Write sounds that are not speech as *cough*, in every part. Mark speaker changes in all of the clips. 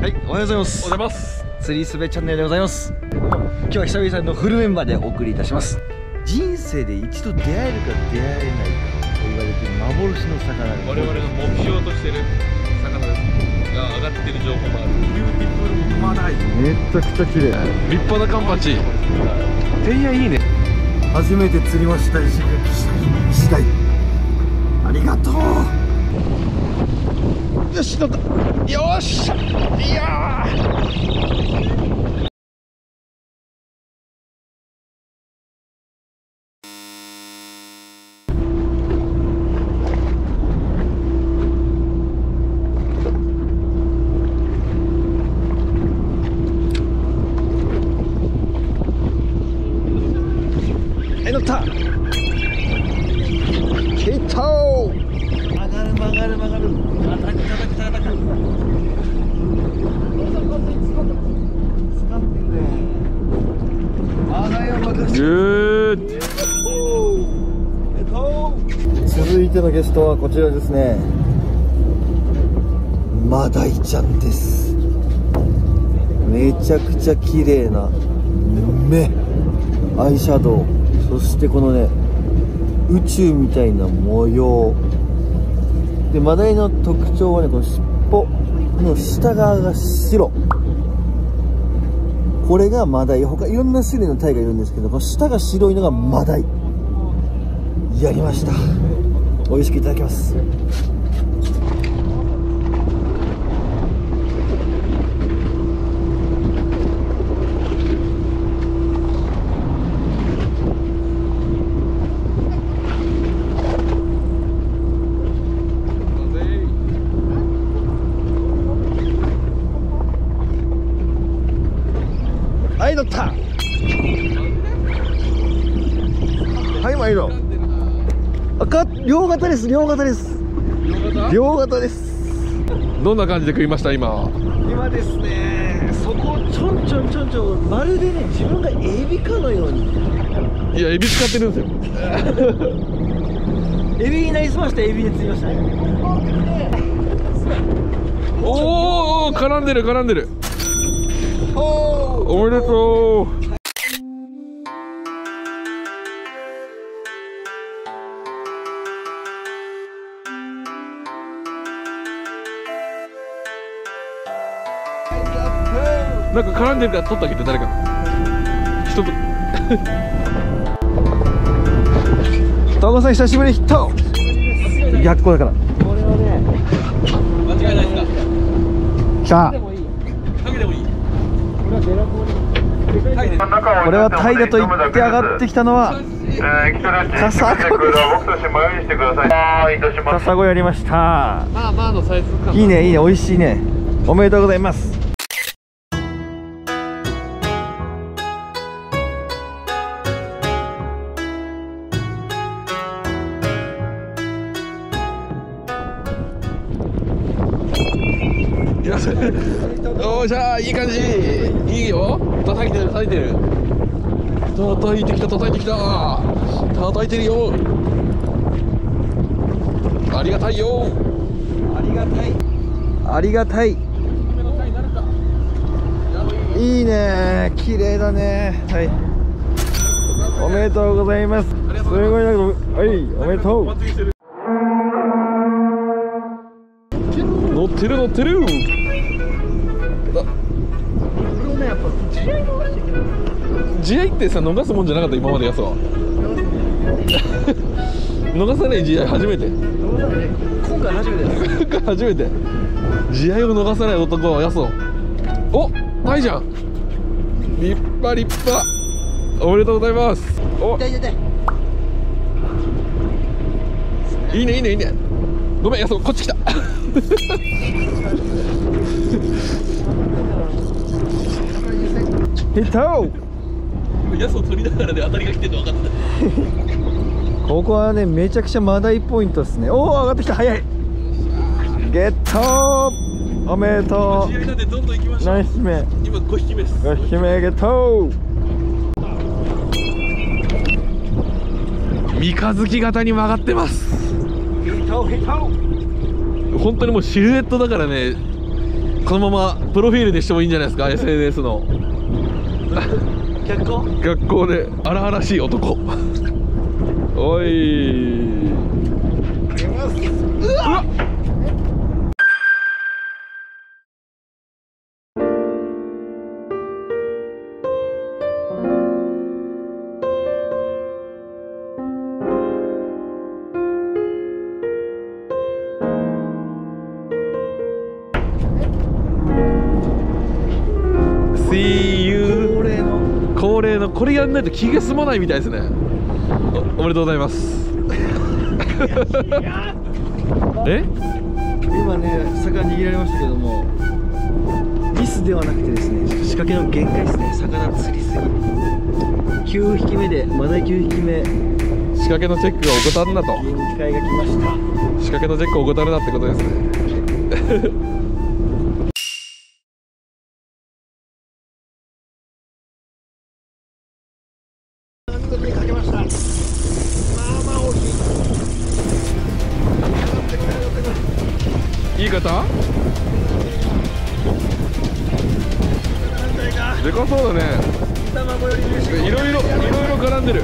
Speaker 1: はい、おはようございま
Speaker 2: お
Speaker 1: す
Speaker 2: はようございます。
Speaker 1: 釣りすべチャンネルでございます。今日は久々のフルメンバーでお送りいたします。人生で一度出会えるか出会えないかと言われている幻の魚で
Speaker 2: 我々の目標としてる魚ですが上がってる情報もある。 beautiful マダイ
Speaker 1: めっちゃくちゃ綺麗。
Speaker 2: 立派なカンパチ。てんやいいね。
Speaker 1: 初めて釣りました石垣鯛ありがとうよし乗ったよっしゃいや乗ったヒット曲がる曲がる曲がる叩く叩く続いてのゲストはこちらですね。マダイちゃんです。めちゃくちゃ綺麗な目アイシャドウ。そしてこのね宇宙みたいな模様。でマダイの特徴はねこの尻尾の下側が白。これがマダイ。他いろんな種類のタイがいるんですけどこの下が白いのがマダイ。やりました。美味しくいただきますはい乗ったはい参ろう赤両型です両型です。両型です。
Speaker 2: どんな感じで食いました今？
Speaker 1: 今ですねそこをちょんちょんちょんちょんまるでね自分がエビかのように。
Speaker 2: いやエビ使ってるんですよ。*laughs*
Speaker 1: エビになりすましてエビに釣りましたね。
Speaker 2: おお絡んでる絡んでる。
Speaker 1: お
Speaker 2: おめでとうなんか絡んでるから取ってあげて誰か人と。
Speaker 1: 東郷さん久しぶりヒット。逆光だから。
Speaker 2: 間違いないですか
Speaker 1: 来た
Speaker 2: かけてもいい？
Speaker 1: これはタイだと言って上がってきたのはカサゴです。カサゴやりました。
Speaker 2: まあまあのサイズ感。
Speaker 1: いいねいいね。美味しいね。おめでとうございます
Speaker 2: いい感じ。いいよ。叩いてる叩いてる。叩いてきた叩いてきた。叩いてるよ。ありがたいよ。
Speaker 1: ありがたい。ありがたい。いいね。綺麗だね。はい。おめでとうございます。すごいな。はい。おめでとう。
Speaker 2: 乗ってる乗ってる試合ってさ逃すもんじゃなかった今までやつは。逃さない試合初めて。
Speaker 1: 今回初めてです。
Speaker 2: 初めて。試合を逃さない男はやそおないじゃん。立派立派。おめでとうございます。お。
Speaker 1: 痛い痛いい。
Speaker 2: いねいいねいいね。ごめんやそこっち来た
Speaker 1: ヒット
Speaker 2: やそ取りながらで当たりが来てるの分かった。
Speaker 1: ここはねめちゃくちゃマダイポイントですね。おお上がってきた。早い。ゲットおめでと
Speaker 2: 試合なんでどんどん行きま
Speaker 1: う
Speaker 2: しょう。
Speaker 1: 何匹目
Speaker 2: 今5匹目です。
Speaker 1: 5匹目ゲット
Speaker 2: 三日月型に曲がってます。本当にもうシルエットだからねこのままプロフィールでしてもいいんじゃないですか？SNS の *laughs*
Speaker 1: 脚光
Speaker 2: 学校で荒々しい男。おい。んないと気が済まないみたいですね。おおめでとうございます。え？
Speaker 1: 今ね魚握られましたけどもミスではなくてですねちょっと仕掛けの限界ですね。魚釣りすぎ。9匹目でマダイ9匹目。
Speaker 2: 仕掛けのチェックが怠るなと。
Speaker 1: 限界が来ました。
Speaker 2: 仕掛けのチェックを怠るなってことですね
Speaker 1: かけました。まあまあ大きい。
Speaker 2: いい方？でかそうだね。
Speaker 1: い。
Speaker 2: いろいろいろいろ絡んでる。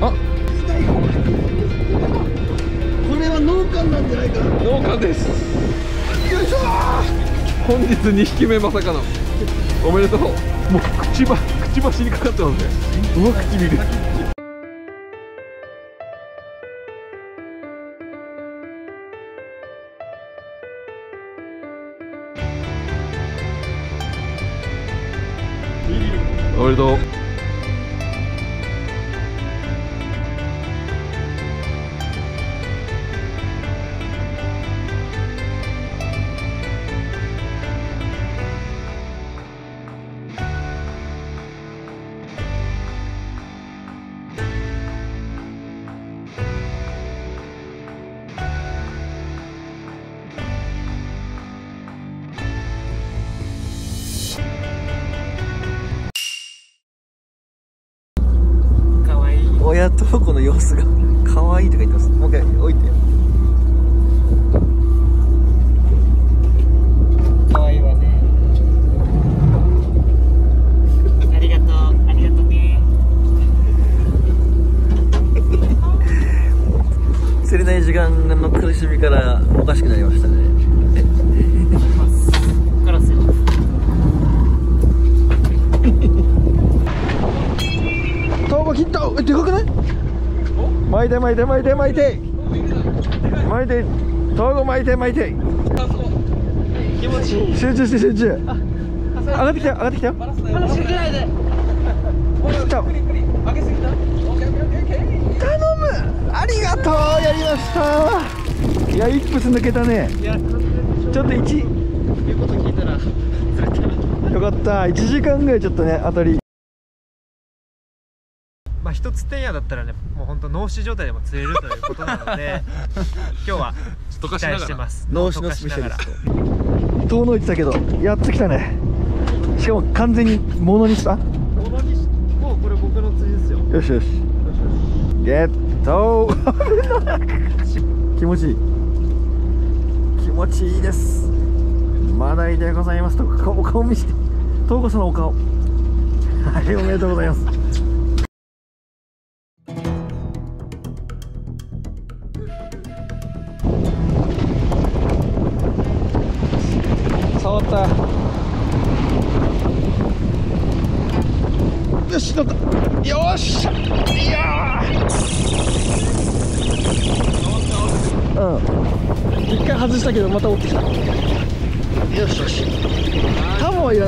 Speaker 2: あ。
Speaker 1: これは農家なんじゃないか。な
Speaker 2: 農家です。本日2匹目まさかの。おめでとうもうくちばくちばしにかかってますね。うわ唇。おめでとう
Speaker 1: souffle. 巻いて巻いて巻いて巻いて。巻いてタコ巻いて巻いて。
Speaker 3: 気持ちいい。
Speaker 1: 集中して集中。上がってきたよ上がってきたよ。
Speaker 3: 話しかけないで。
Speaker 1: 来た。頼む。ありがとう。やりました。いやイップス抜けたね。ちょっと1
Speaker 3: 言うこと聞いたら、釣れた。
Speaker 1: よかった。1時間ぐらいちょっとね当たり
Speaker 4: まあ一つてんやだったらねもう本当脳死状態でも釣れるということなので *laughs* 今日は期待してます。
Speaker 1: 脳死のスペシャリスト。遠のいてたけどやっと来たね。しかも完全にものにした？
Speaker 4: ものにしもうこれ僕の釣りですよ。
Speaker 1: よしよし。ゲット。気持ちいい。気持ちいいです。マダイでございますとお顔見せて。東子さんのお顔。はいおめでとうございます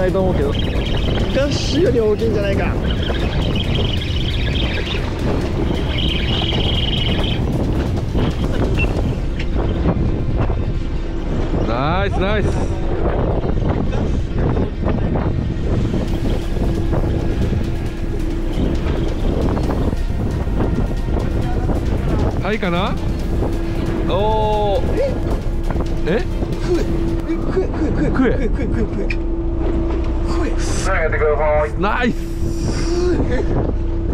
Speaker 1: ないと思うけど。ガッシュより大きいんじゃないか。
Speaker 2: ナイスナイス。はいかな？おおえ？
Speaker 1: 食え食え食え食え
Speaker 2: 食え
Speaker 1: 食え食え食え下げてください。
Speaker 2: ナイス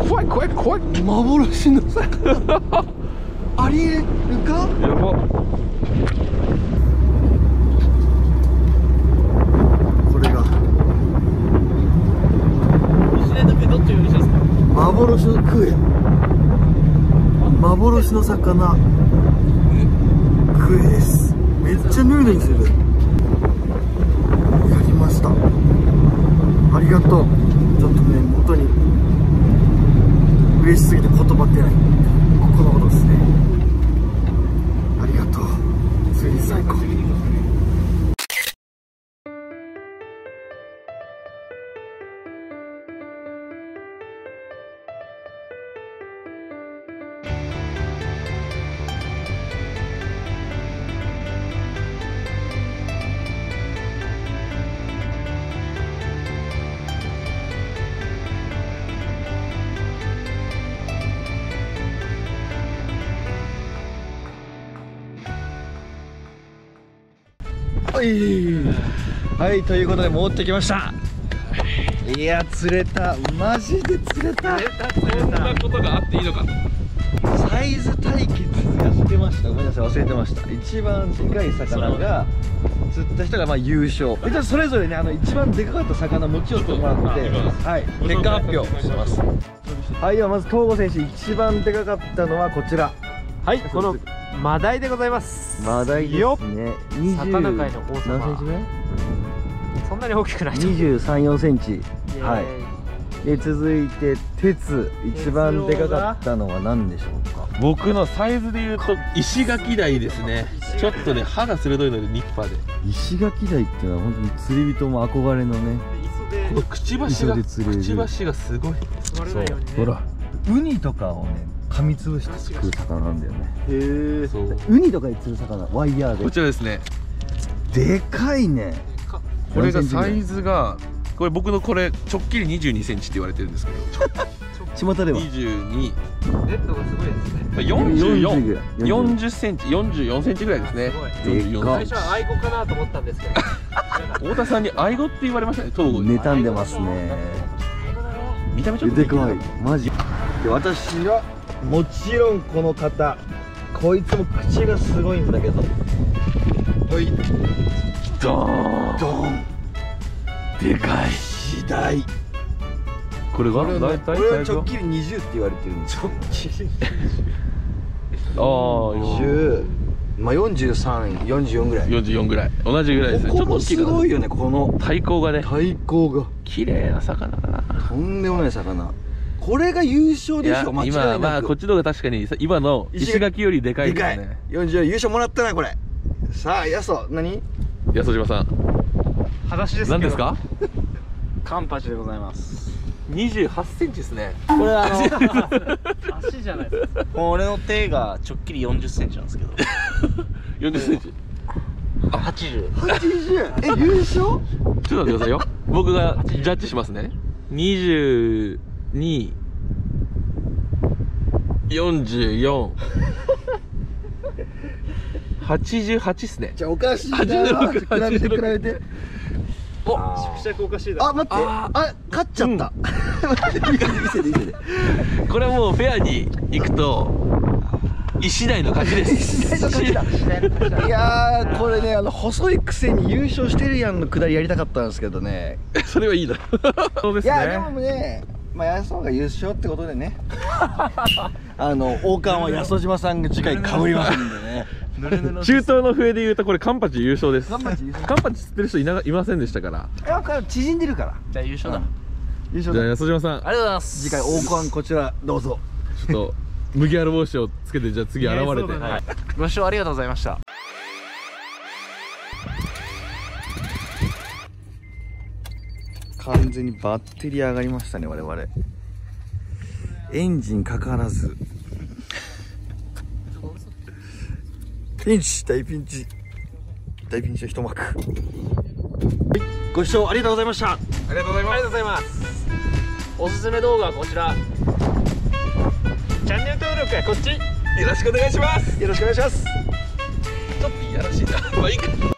Speaker 2: 怖い怖い怖い。
Speaker 1: 幻の魚 *laughs* ありえるか？
Speaker 2: やば。これが。
Speaker 1: 幻のクえ幻の魚。エです。めっちゃヌーヌーする。とちょっとね元に嬉しすぎて言葉出ない。はい。はいということで戻ってきました。いや釣れた。マジで釣れた。
Speaker 2: こんなことがあっていいのか
Speaker 1: サイズ対決やってました。ごめんなさい忘れてました。一番でかい魚が釣った人がまあ優勝。一応それぞれねあの一番でかかった魚持ち寄ってもらってはい。結果発表します。はいではまず東郷選手一番でかかったのはこちら
Speaker 4: はいこのマダイでございます。
Speaker 1: マダイです
Speaker 4: よ
Speaker 1: ね
Speaker 4: っ魚界の王様
Speaker 1: 何センチぐらい
Speaker 4: そんなに大きくない
Speaker 1: 2 3 4センチ。は
Speaker 4: はい。
Speaker 1: で続いて鉄。一番でかかったのは何でしょうか？
Speaker 2: 僕のサイズで言うと石垣台ですね。ちょっとね歯が鋭いのでニッパーで。
Speaker 1: 石垣台っていうのは本当に釣り人も憧れのね。
Speaker 2: このくちばしがくちばしがすごい。ほら
Speaker 1: ウニとかをね噛みつぶして食う魚なんだよね。へえ
Speaker 2: そう。
Speaker 1: ウニとかで釣る魚ワイヤー
Speaker 2: こ
Speaker 1: で
Speaker 2: ちらですね。
Speaker 1: でかいね。
Speaker 2: これがサイズがこれ僕のこれ直径2 2センチって言われてるんですけど。*laughs*
Speaker 1: 巷では。
Speaker 2: 22
Speaker 4: ネットがすごいですね。
Speaker 2: まあ
Speaker 1: 40ぐらい。
Speaker 2: 44 40センチ44センチぐらいですね。
Speaker 4: すごい。
Speaker 1: でか
Speaker 2: 44
Speaker 4: 最初はアイゴかなと思ったんですけど。*laughs*
Speaker 2: 太田さんにアイゴって言われましたね東郷に
Speaker 1: 妬んでますね。
Speaker 2: 見た目ちょっと
Speaker 1: でかい。マジ。で私はもちろんこの方こいつも口がすごいんだけど。はい。
Speaker 2: ドーン。
Speaker 1: ドーン。
Speaker 2: でかい。
Speaker 1: 次第
Speaker 2: これが？大体
Speaker 1: これは直径20って言われてるんです直径
Speaker 2: ああ
Speaker 1: 10まあ4344ぐらい。
Speaker 2: 44ぐらい。同じぐらいですね。ちょっと
Speaker 1: す
Speaker 2: 大きいかな。
Speaker 1: ごいよねこの。
Speaker 2: 対抗がね。
Speaker 1: 対抗が。
Speaker 2: 綺麗な魚だな。
Speaker 1: とんでもない魚これが優勝でしょ間違いなく。
Speaker 2: 今まあこっちの方が確かに今の石垣よりでかい
Speaker 1: でかい
Speaker 2: ね
Speaker 1: 40優勝もらったなこれ。さあやそ何？
Speaker 2: 安島さん。
Speaker 4: 裸足ですけど。
Speaker 2: 何ですか？*laughs*
Speaker 3: カンパチでございます。
Speaker 2: 28センチですね。
Speaker 3: これあの *laughs*
Speaker 4: 足じゃない。です。か
Speaker 3: 俺の手が直径40センチなんですけど。*laughs*
Speaker 2: 40センチ。
Speaker 3: 80
Speaker 1: 80え優勝？
Speaker 2: ちょっと待ってくださいよ。僕がジャッジしますね22 44 88っすね。
Speaker 1: じゃあおかしいな。
Speaker 2: 86
Speaker 1: 比べて比べて。
Speaker 4: 縮尺おかしいだ
Speaker 1: あ待って。
Speaker 2: あ
Speaker 1: あ勝っちゃった。*laughs*
Speaker 2: これはもうフェアに行くと石台の勝ちです。
Speaker 1: いやーこれねあの細いくせに優勝してるやんのくだりやりたかったんですけどね。
Speaker 2: それはいいだそうです
Speaker 1: いやで
Speaker 2: ね
Speaker 1: もねまあ安尾が優勝ってことでね。*laughs* あの王冠は安島さんが次回かぶりますんでね。*laughs*
Speaker 2: 中東の笛で言うとこれカンパチ優勝です。
Speaker 1: カンパチ優勝。
Speaker 2: カンパチ釣ってる人いないませんでしたから。
Speaker 1: やっぱ縮んでるから。
Speaker 3: じゃあ優勝だ、
Speaker 1: 優
Speaker 2: じゃあ安島さん。
Speaker 3: ありがとうございます。
Speaker 1: 次回王冠こちらどうぞ。
Speaker 2: ちょっと麦わら帽子をつけてじゃあ次現れて、*laughs* はい。
Speaker 3: ご視聴ありがとうございました
Speaker 1: 完全にバッテリー上がりましたね我々。エンジンかからず。ピンチ大ピンチ。大ピンチの一幕。はいご視聴ありがとうございました。
Speaker 2: ありがとうございます。
Speaker 4: ありがとうございます
Speaker 3: おすすめ動画はこちら。
Speaker 4: チャンネル登録はこっち。
Speaker 2: よろしくお願いします。
Speaker 1: よろしくお願いします。
Speaker 2: ちょっといやらしいな。まあいいか